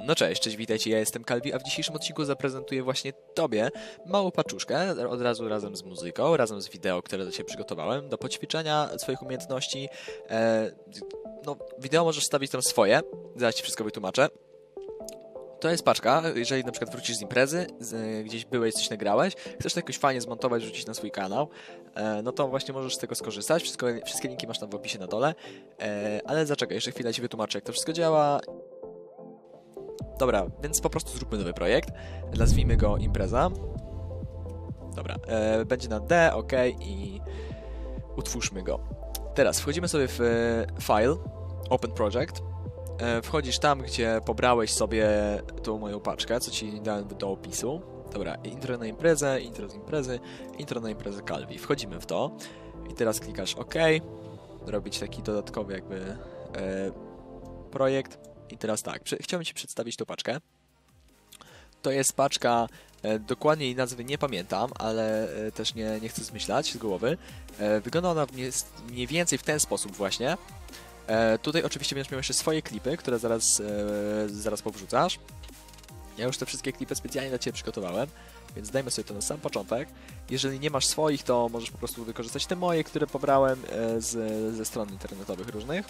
No cześć, cześć, witajcie, ja jestem Kalbi, a w dzisiejszym odcinku zaprezentuję właśnie Tobie małą paczuszkę, od razu razem z muzyką, razem z wideo, które dla Ciebie przygotowałem, do poćwiczenia swoich umiejętności. E, no, wideo możesz stawić tam swoje, zaraz Ci wszystko wytłumaczę. To jest paczka, jeżeli na przykład wrócisz z imprezy, z, gdzieś byłeś, coś nagrałeś, chcesz to jakoś fajnie zmontować, rzucić na swój kanał, e, no to właśnie możesz z tego skorzystać. Wszystko, wszystkie linki masz tam w opisie na dole. E, ale zaczekaj, jeszcze chwilę Ci wytłumaczę, jak to wszystko działa Dobra, więc po prostu zróbmy nowy projekt. Nazwijmy go impreza. Dobra, e, będzie na D, OK i utwórzmy go. Teraz wchodzimy sobie w e, file, Open Project. E, wchodzisz tam, gdzie pobrałeś sobie tą moją paczkę, co ci dałem do opisu. Dobra, intro na imprezę, intro z imprezy, intro na imprezę Calvi. Wchodzimy w to i teraz klikasz OK. Robić taki dodatkowy jakby e, projekt i teraz tak, chciałbym Ci przedstawić tą paczkę. To jest paczka, e, dokładnie jej nazwy nie pamiętam, ale e, też nie, nie chcę zmyślać z głowy. E, wygląda ona mniej więcej w ten sposób właśnie. Tutaj oczywiście będziesz miał jeszcze swoje klipy, które zaraz, zaraz powrzucasz. Ja już te wszystkie klipy specjalnie dla Ciebie przygotowałem, więc dajmy sobie to na sam początek. Jeżeli nie masz swoich, to możesz po prostu wykorzystać te moje, które pobrałem z, ze stron internetowych różnych.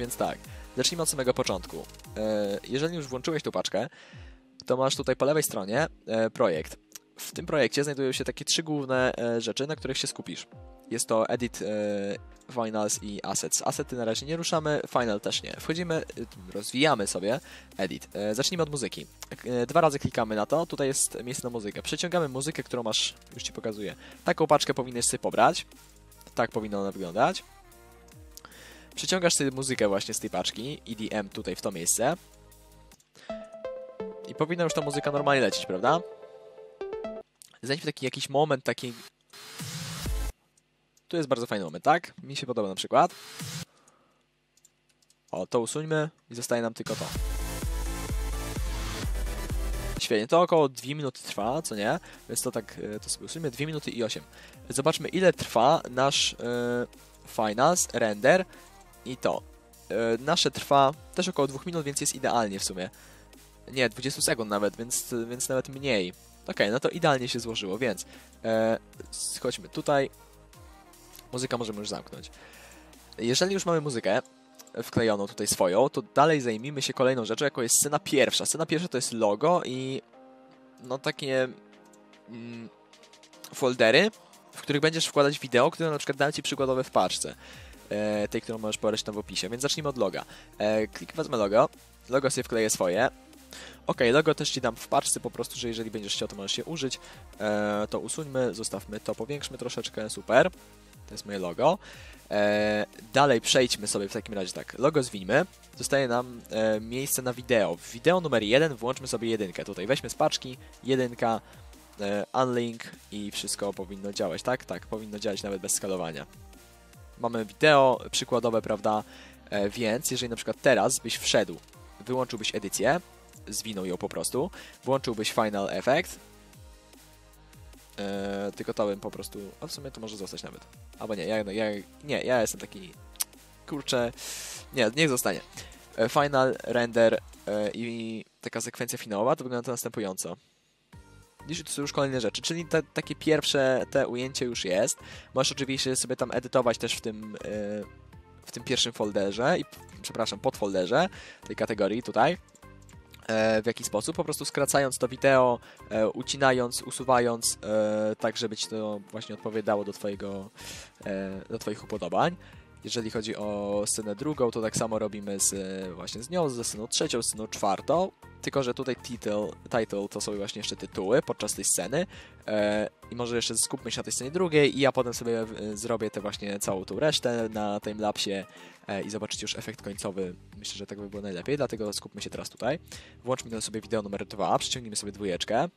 Więc tak, zacznijmy od samego początku. E, jeżeli już włączyłeś tą paczkę, to masz tutaj po lewej stronie e, projekt. W tym projekcie znajdują się takie trzy główne e, rzeczy, na których się skupisz. Jest to Edit, Finals i Assets. Assety na razie nie ruszamy, Final też nie. Wchodzimy, rozwijamy sobie Edit. Zacznijmy od muzyki. Dwa razy klikamy na to, tutaj jest miejsce na muzykę. Przeciągamy muzykę, którą masz, już Ci pokazuję. Taką paczkę powinieneś sobie pobrać. Tak powinna ona wyglądać. Przyciągasz sobie muzykę właśnie z tej paczki, EDM tutaj w to miejsce. I powinna już ta muzyka normalnie lecieć, prawda? Znajdźmy taki jakiś moment, taki... Tu jest bardzo fajny moment, tak? Mi się podoba na przykład. O, to usuńmy i zostaje nam tylko to. Świetnie, to około 2 minuty trwa, co nie? Więc to tak, e, to sobie usuńmy, 2 minuty i 8. Zobaczmy ile trwa nasz yy, render i to. Yy, nasze trwa też około 2 minut, więc jest idealnie w sumie. Nie, 20 sekund nawet, więc, więc nawet mniej. Ok, no to idealnie się złożyło, więc yy, chodźmy tutaj. Muzyka możemy już zamknąć. Jeżeli już mamy muzykę wklejoną tutaj swoją, to dalej zajmijmy się kolejną rzeczą, jaką jest scena pierwsza. Scena pierwsza to jest logo i no takie mm, foldery, w których będziesz wkładać wideo, które na przykład dam Ci przykładowe w paczce. E, tej, którą możesz pobrać tam w opisie. Więc zacznijmy od loga. E, klik wezmę logo, logo sobie wkleję swoje. Ok, logo też Ci dam w paczce, po prostu, że jeżeli będziesz chciał, to możesz się użyć. E, to usuńmy, zostawmy to, powiększmy troszeczkę, super. To jest moje logo. Dalej przejdźmy sobie w takim razie tak. Logo zwinimy. Zostaje nam miejsce na wideo. W wideo numer 1 włączmy sobie jedynkę. Tutaj weźmy z paczki, jedynka, unlink i wszystko powinno działać, tak? Tak, powinno działać nawet bez skalowania mamy wideo przykładowe, prawda? E, więc jeżeli na przykład teraz byś wszedł, wyłączyłbyś edycję, zwinął ją po prostu, włączyłbyś Final Effect, e, tylko to bym po prostu, a w sumie to może zostać nawet. Albo nie, ja, ja, nie, ja jestem taki, kurczę, nie, niech zostanie. E, final, render i taka sekwencja finałowa to wygląda to następująco. Widzisz, to już kolejne rzeczy, czyli te, takie pierwsze te ujęcie już jest. Możesz oczywiście sobie tam edytować też w tym, yy, w tym pierwszym folderze, i przepraszam, podfolderze tej kategorii tutaj e, w jaki sposób, po prostu skracając to wideo, e, ucinając, usuwając, tak żeby ci to właśnie odpowiadało do, twojego, do Twoich upodobań. Jeżeli chodzi o scenę drugą, to tak samo robimy z, właśnie z nią, ze sceną trzecią, sceną czwartą, tylko że tutaj title, title to są właśnie jeszcze tytuły podczas tej sceny e, i może jeszcze skupmy się na tej scenie drugiej i ja potem sobie e, zrobię tę właśnie całą tą resztę na timelapsie e, i zobaczycie już efekt końcowy. Myślę, że tak by było najlepiej, dlatego skupmy się teraz tutaj. Włączmy sobie wideo numer dwa, przyciągnijmy sobie dwójeczkę.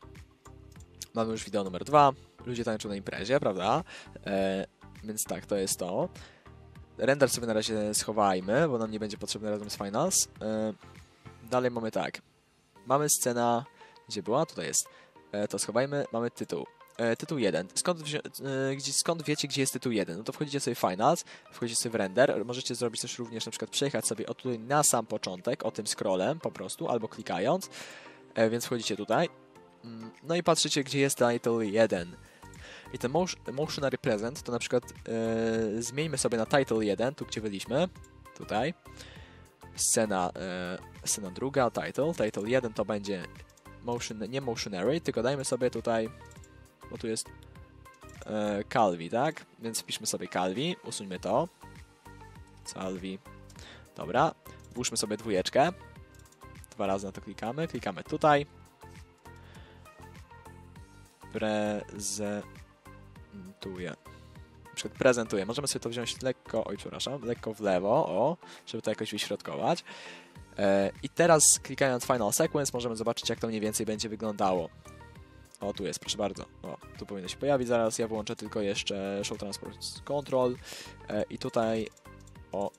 Mamy już wideo numer dwa. Ludzie tańczą na imprezie, prawda? E, więc tak, to jest to. Render sobie na razie schowajmy, bo nam nie będzie potrzebny razem z Finals. E, dalej mamy tak. Mamy scena, gdzie była? Tutaj jest. E, to schowajmy. Mamy tytuł. e, tytuł 1. Skąd, e, gdzie, skąd wiecie, gdzie jest tytuł 1? No to wchodzicie sobie w Finals, wchodzicie sobie w Render. Możecie zrobić też również na przykład przejechać sobie o tutaj na sam początek, o tym scrollem po prostu, albo klikając. E, więc wchodzicie tutaj. Mm, No i patrzycie, gdzie jest title 1. I ten motion- represent to na przykład e, zmieńmy sobie na title 1, tu gdzie byliśmy. Tutaj. Scena, e, scena druga, title. Title 1 to będzie motion, nie motionary, tylko dajmy sobie tutaj, bo tu jest e, Calvi, tak? Więc wpiszmy sobie Calvi, usuńmy to. Calvi. Dobra. Włóżmy sobie dwójeczkę. Dwa razy na to klikamy. Klikamy tutaj. Prezentuję. Przykład prezentuję. Możemy sobie to wziąć lekko, oj przepraszam, lekko w lewo, o, żeby to jakoś wyśrodkować. E, I teraz klikając Final Sequence możemy zobaczyć jak to mniej więcej będzie wyglądało. O, tu jest, proszę bardzo. O, tu powinno się pojawić zaraz. Ja włączę tylko jeszcze Show Transport Control e, i tutaj, o,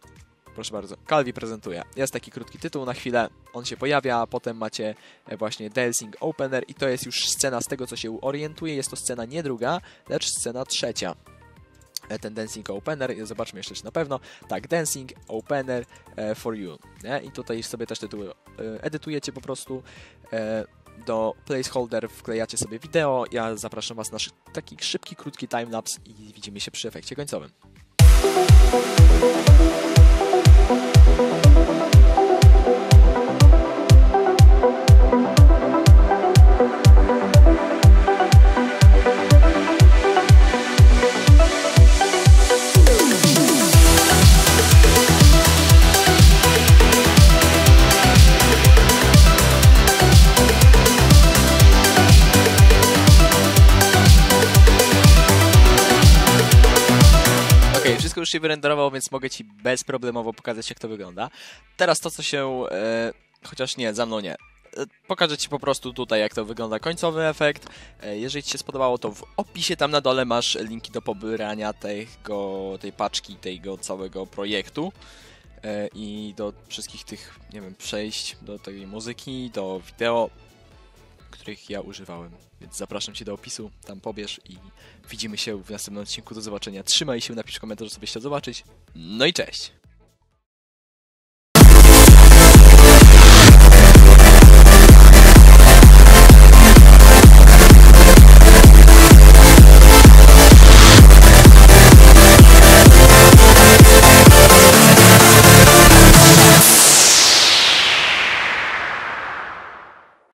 proszę bardzo, Calvi prezentuje. Jest taki krótki tytuł na chwilę, on się pojawia, potem macie e, właśnie Dancing Opener i to jest już scena z tego, co się orientuje. Jest to scena nie druga, lecz scena trzecia. E, Ten Dancing Opener, zobaczmy jeszcze czy na pewno. Tak, Dancing Opener e, for You. Nie? I tutaj sobie też tytuły edytujecie po prostu. Do placeholder wklejacie sobie wideo. Ja zapraszam Was na taki szybki, krótki timelapse i widzimy się przy efekcie końcowym. Ok, wszystko już się wyrenderowało, więc mogę Ci bezproblemowo pokazać, jak to wygląda. Teraz to, co się... E, chociaż nie, za mną nie. E, Pokażę Ci po prostu tutaj, jak to wygląda końcowy efekt. E, Jeżeli Ci się spodobało, to w opisie tam na dole masz linki do pobierania tego, tej paczki, tego całego projektu e, i do wszystkich tych, nie wiem, przejść do tej muzyki, do wideo, których ja używałem. Więc zapraszam Cię do opisu, tam pobierz i widzimy się w następnym odcinku. Do zobaczenia. Trzymaj się, napisz komentarz, co byś chciał zobaczyć. No i cześć!